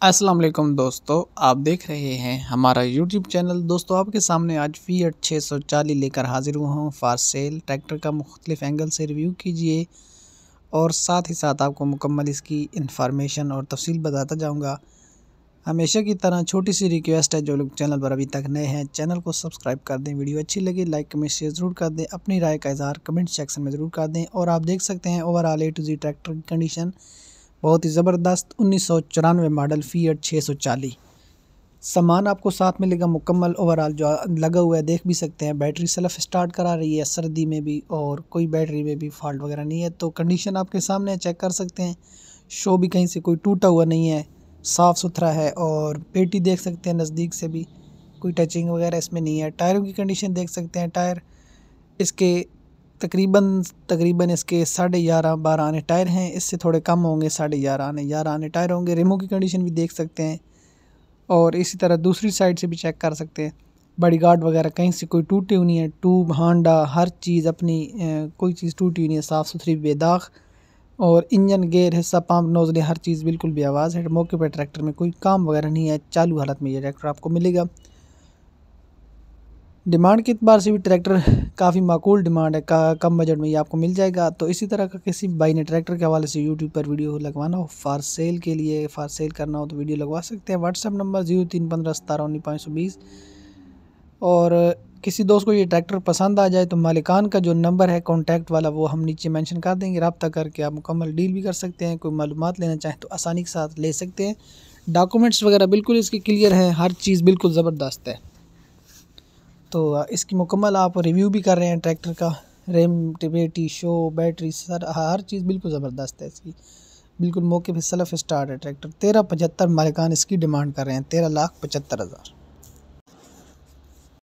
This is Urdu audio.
السلام علیکم دوستو، آپ دیکھ رہے ہیں ہمارا یوٹیوب چینل۔ دوستو، آپ کے سامنے آج فی ایٹ چھ سو چالی لے کر حاضر ہوا ہوں۔ فار سیل، ٹریکٹر کا مختلف اینگل سے ریویو کیجیے اور ساتھ ہی ساتھ آپ کو مکمل اس کی انفارمیشن اور تفصیل بتاتا جاؤں گا۔ ہمیشہ کی طرح چھوٹی سی ریکویسٹ ہے جو لوگ چینل پر ابھی تک نئے ہیں۔ چینل کو سبسکرائب کر دیں ویڈیو اچھی لگے لائک کمنٹ شیئر ضرور کر دیں۔ اپنی رائے کا اظہار کمنٹ سیکشن میں ضرور کر دیں اور آپ دیکھ سکتے ہیں overall A to Z tractor کی کنڈیشن بہت ہی زبردست انیس سو چورانوے ماڈل فی چھ سو چالی سامان آپ کو ساتھ ملے گا مکمل اوور آل جو لگا ہوا ہے، دیکھ بھی سکتے ہیں۔ بیٹری سیلف اسٹارٹ کرا رہی ہے سردی میں بھی اور کوئی بیٹری میں بھی فالٹ وغیرہ نہیں ہے۔ تو کنڈیشن آپ کے سامنے چیک کر سکتے ہیں۔ شو بھی کہیں سے کوئی ٹوٹا ہوا نہیں ہے۔ صاف ستھرا ہے اور پیٹی دیکھ سکتے ہیں نزدیک سے بھی۔ کوئی ٹچنگ وغیرہ اس میں نہیں ہے۔ ٹائروں کی کنڈیشن دیکھ سکتے ہیں۔ ٹائر اس کے تقریباً تقریباً اس کے ساڑھے گیارہ، بارہ آنے ٹائر ہیں، اس سے تھوڑے کم ہوں گے، ساڑھے گیارہ آنے گیارہ آنے ٹائر ہوں گے۔ ریمو کی کنڈیشن بھی دیکھ سکتے ہیں اور اسی طرح دوسری سائڈ سے بھی چیک کر سکتے ہیں۔ بڑی گارڈ وغیرہ کہیں سے کوئی ٹوٹی ہوئی نہیں ہے، ٹوب، ہانڈا، ہر چیز اپنی کوئی چیز ٹوٹی ہوئی نہیں ہے، صاف ستھری، بے داغ۔ اور انجن، گیئر، حصہ، پمپ، نوزلے، ہر چیز بالکل بے آواز ہے۔ موقع پہ ٹریکٹر میں کوئی کام وغیرہ نہیں ہے، چالو حالت میں یہ ٹریکٹر آپ کو ملے گا۔ ڈیمانڈ کے اعتبار سے بھی ٹریکٹر کافی معقول ڈیمانڈ ہے کم بجٹ میں یہ آپ کو مل جائے گا۔ تو اسی طرح کا کسی بائی نے ٹریکٹر کے حوالے سے یوٹیوب پر ویڈیو لگوانا ہو، فار سیل کے لیے فار سیل کرنا ہو تو ویڈیو لگوا سکتے ہیں۔ واٹس ایپ نمبر زیرو تین پندرہ ستارہ انیس پانچ سو بیس۔ اور کسی دوست کو یہ ٹریکٹر پسند آ جائے تو مالکان کا جو نمبر ہے کانٹیکٹ والا، وہ ہم نیچے مینشن کر دیں گے۔ رابطہ کر کے آپ مکمل ڈیل بھی کر سکتے ہیں۔ کوئی معلومات لینا چاہیں تو آسانی کے ساتھ لے سکتے ہیں۔ ڈاکومنٹس وغیرہ بالکل اس کی کلیئر ہیں۔ ہر چیز بالکل زبردست ہے۔ تو اس کی مکمل آپ ریویو بھی کر رہے ہیں ٹریکٹر کا، ریم، ٹیبیٹی، شو، بیٹری، سر، ہر چیز بالکل زبردست ہے اس کی۔ بالکل موقع پہ سلف اسٹارٹ ہے ٹریکٹر۔ تیرہ پچہتر مالکان اس کی ڈیمانڈ کر رہے ہیں، تیرہ لاکھ پچہتر ہزار۔